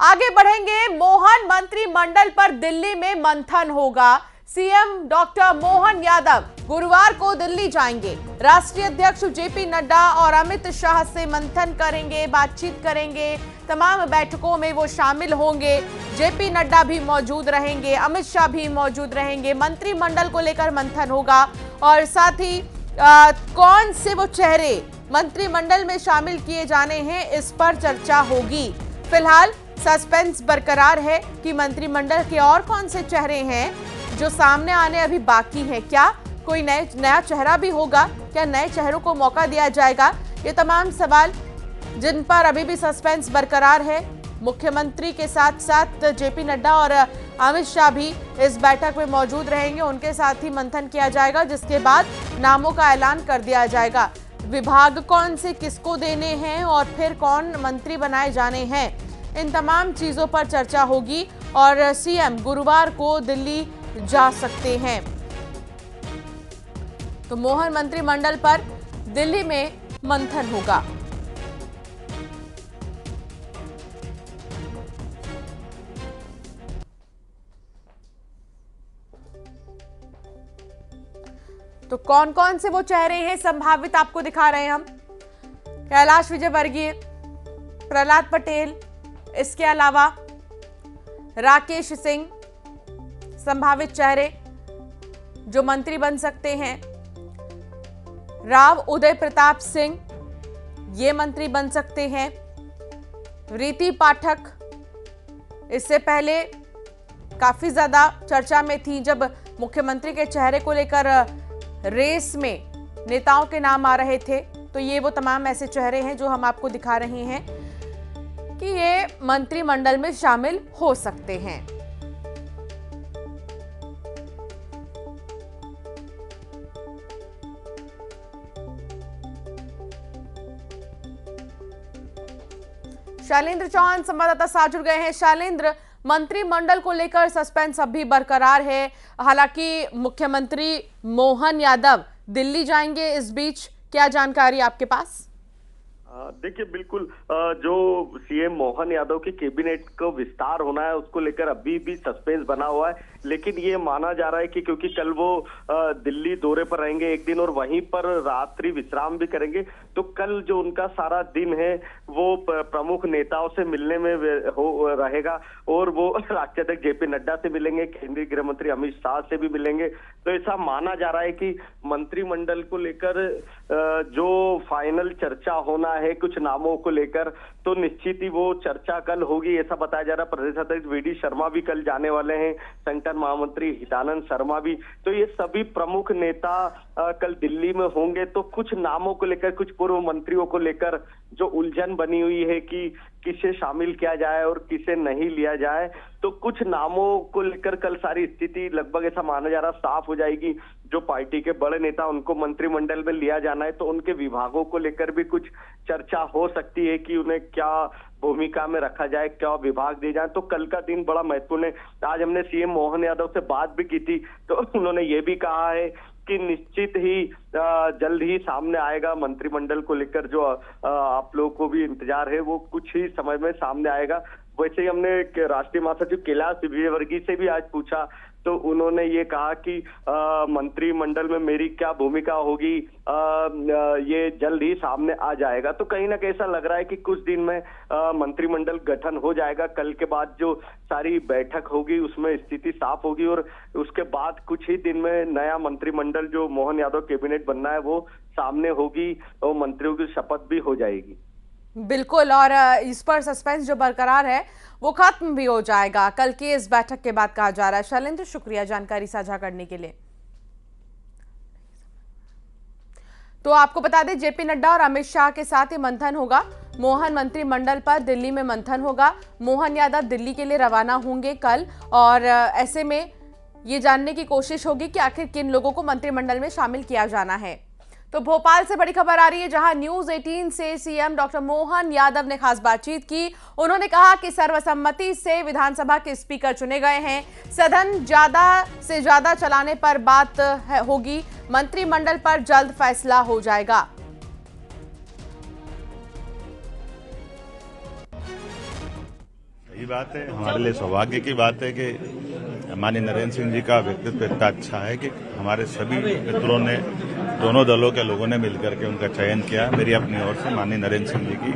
आगे बढ़ेंगे। मोहन मंत्रिमंडल पर दिल्ली में मंथन होगा। सीएम डॉक्टर मोहन यादव गुरुवार को दिल्ली जाएँगे। राष्ट्रीय अध्यक्ष जेपी नड्डा और अमित शाह से मंथन करेंगे, बातचीत करेंगे। तमाम बैठकों में वो शामिल होंगे। जेपी नड्डा भी मौजूद रहेंगे, अमित शाह भी मौजूद रहेंगे। मंत्रिमंडल को लेकर मंथन होगा और साथ ही कौन से वो चेहरे मंत्रिमंडल में शामिल किए जाने हैं, इस पर चर्चा होगी। फ़िलहाल सस्पेंस बरकरार है कि मंत्रिमंडल के और कौन से चेहरे हैं जो सामने आने अभी बाकी हैं? क्या कोई नए, नया चेहरा भी होगा? क्या नए चेहरों को मौका दिया जाएगा? ये तमाम सवाल जिन पर अभी भी सस्पेंस बरकरार है। मुख्यमंत्री के साथ साथ जेपी नड्डा और अमित शाह भी इस बैठक में मौजूद रहेंगे। उनके साथ ही मंथन किया जाएगा, जिसके बाद नामों का ऐलान कर दिया जाएगा। विभाग कौन से किसको देने हैं और फिर कौन मंत्री बनाए जाने हैं? इन तमाम चीज़ों पर चर्चा होगी और सीएम गुरुवार को दिल्ली जा सकते हैं। तो मोहन मंत्रिमंडल पर दिल्ली में मंथन होगा। तो कौन कौन से वो चेहरे हैं संभावित आपको दिखा रहे हैं हम? कैलाश विजयवर्गीय, प्रहलाद पटेल इसके अलावा राकेश सिंह, संभावित चेहरे जो मंत्री बन सकते हैं, राव उदय प्रताप सिंह ये मंत्री बन सकते हैं, रीति पाठक, इससे पहले काफ़ी ज़्यादा चर्चा में थी जब मुख्यमंत्री के चेहरे को लेकर रेस में नेताओं के नाम आ रहे थे तो ये वो तमाम ऐसे चेहरे हैं जो हम आपको दिखा रहे हैं। कि ये मंत्रिमंडल में शामिल हो सकते हैं। शैलेंद्र चौहान संवाददाता साथ जुड़ गए हैं। शैलेंद्र, मंत्रिमंडल को लेकर सस्पेंस अभी बरकरार है। हालाँकि मुख्यमंत्री मोहन यादव दिल्ली जाएँगे। इस बीच क्या जानकारी आपके पास? देखिए, बिल्कुल जो सीएम मोहन यादव की कैबिनेट को विस्तार होना है, उसको लेकर अभी भी सस्पेंस बना हुआ है। लेकिन ये माना जा रहा है कि क्योंकि कल वो दिल्ली दौरे पर रहेंगे एक दिन और वहीं पर रात्रि विश्राम भी करेंगे तो कल जो उनका सारा दिन है, वो प्रमुख नेताओं से मिलने में हो, रहेगा और वो राष्ट्रीय अध्यक्ष जेपी नड्डा से मिलेंगे, केंद्रीय गृह मंत्री अमित शाह से भी मिलेंगे। तो ऐसा माना जा रहा है कि मंत्रिमंडल को लेकर जो फाइनल चर्चा होना है कुछ नामों को लेकर तो निश्चित ही वो चर्चा कल होगी, ऐसा बताया जा रहा है। प्रदेश अध्यक्ष वी डी शर्मा भी कल जाने वाले हैं संगठन महामंत्री हितानंद शर्मा भी। तो ये सभी प्रमुख नेता कल दिल्ली में होंगे तो कुछ नामों को लेकर, कुछ पूर्व मंत्रियों को लेकर जो उलझन बनी हुई है कि किसे शामिल किया जाए और किसे नहीं लिया जाए तो कुछ नामों को लेकर कल सारी स्थिति लगभग ऐसा माना जा रहा साफ़ हो जाएगी। जो पार्टी के बड़े नेता, उनको मंत्रिमंडल में लिया जाना है तो उनके विभागों को लेकर भी कुछ चर्चा हो सकती है कि उन्हें क्या भूमिका में रखा जाए, क्या विभाग दिए जाए तो कल का दिन बड़ा महत्वपूर्ण है। आज हमने सीएम मोहन यादव से बात भी की थी तो उन्होंने ये भी कहा है कि निश्चित ही जल्द ही सामने आएगा मंत्रिमंडल को लेकर जो आप लोगों को भी इंतज़ार है, वो कुछ ही समय में सामने आएगा। वैसे ही हमने राष्ट्रीय महासचिव कैलाश विजयवर्गीय से भी आज पूछा तो उन्होंने ये कहा कि मंत्रिमंडल में मेरी क्या भूमिका होगी ये जल्द ही सामने आ जाएगा। तो कहीं ना कहीं ऐसा लग रहा है कि कुछ दिन में मंत्रिमंडल गठन हो जाएगा। कल के बाद जो सारी बैठक होगी, उसमें स्थिति साफ़ होगी और उसके बाद कुछ ही दिन में नया मंत्रिमंडल जो मोहन यादव कैबिनेट बनना है, वो सामने होगी और मंत्रियों की शपथ भी हो जाएगी। बिल्कुल, और इस पर सस्पेंस जो बरकरार है, वो खत्म भी हो जाएगा। कल की इस बैठक के बाद कहा जा रहा है। शैलेंद्र, शुक्रिया जानकारी साझा करने के लिए। तो आपको बता दें, जेपी नड्डा और अमित शाह के साथ ये मंथन होगा। मोहन मंत्रिमंडल पर दिल्ली में मंथन होगा। मोहन यादव दिल्ली के लिए रवाना होंगे कल, और ऐसे में ये जानने की कोशिश होगी कि आखिर किन लोगों को मंत्रिमंडल में शामिल किया जाना है। तो भोपाल से बड़ी खबर आ रही है, जहाँ न्यूज़ 18 से सीएम डॉक्टर मोहन यादव ने खास बातचीत की। उन्होंने कहा कि सर्वसम्मति से विधानसभा के स्पीकर चुने गए हैं। सदन ज़्यादा से ज़्यादा चलाने पर बात होगी। मंत्रिमंडल पर जल्द फैसला हो जाएगा। बात है, हमारे लिए सौभाग्य की बात है कि माननीय नरेंद्र सिंह जी का व्यक्तित्व इतना अच्छा है कि हमारे सभी मित्रों ने दोनों दलों के लोगों ने मिलकर के उनका चयन किया। मेरी अपनी ओर से माननीय नरेंद्र सिंह जी की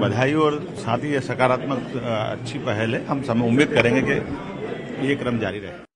बधाई और साथ ही ये सकारात्मक अच्छी पहल है। हम सब उम्मीद करेंगे कि ये क्रम जारी रहे।